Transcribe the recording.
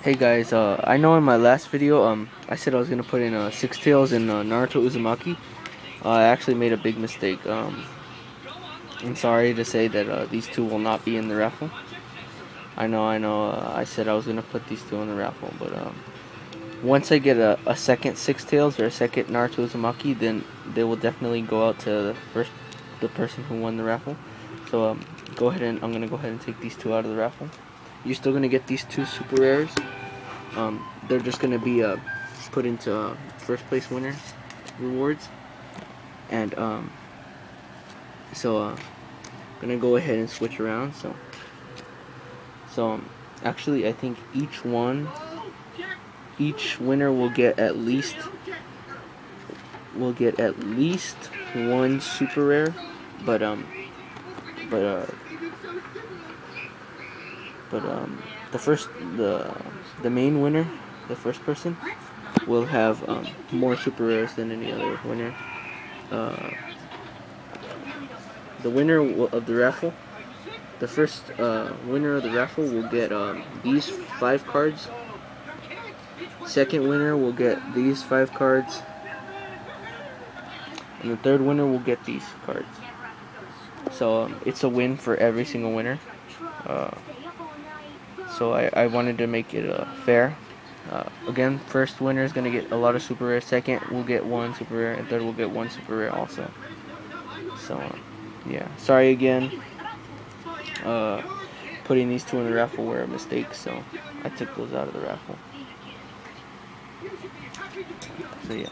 Hey guys, uh, I know in my last video, um, I said I was gonna put in uh, Six Tails and uh, Naruto Uzumaki. Uh, I actually made a big mistake. Um, I'm sorry to say that uh, these two will not be in the raffle. I know, I know. Uh, I said I was gonna put these two in the raffle, but um, once I get a, a second Six Tails or a second Naruto Uzumaki, then they will definitely go out to the first, the person who won the raffle. So um, go ahead and I'm gonna go ahead and take these two out of the raffle. You're still gonna get these two super rares. Um, they're just gonna be uh, put into uh, first place winners rewards, and um, so uh, gonna go ahead and switch around. So, so um, actually, I think each one, each winner will get at least will get at least one super rare, but um, but uh but um, the first the the main winner, the first person, will have um, more super rares than any other winner. Uh, the winner of the raffle, the first uh, winner of the raffle will get um, these five cards. Second winner will get these five cards. And the third winner will get these cards. So um, it's a win for every single winner. Uh, so I, I wanted to make it uh, fair. Uh, again, first winner is going to get a lot of super rare. Second we'll get one super rare. And third we'll get one super rare also. So, uh, yeah. Sorry again. Uh, putting these two in the raffle were a mistake, so I took those out of the raffle. So, yeah.